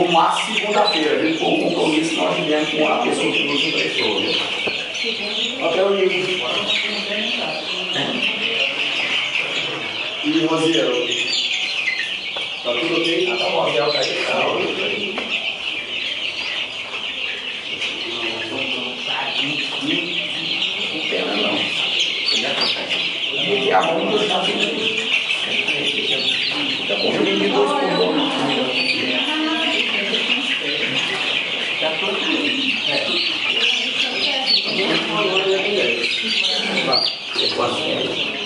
no máximo segunda-feira, viu? Foi um compromisso nós tivemos com a pessoa que nos emprestou, viu? Até o livro. E Rosiel? Tá tudo ok? Ah, tá bom, Rosiel tá aí. Tá. Não pena não. E a mão do Tá bom, dois Thank you.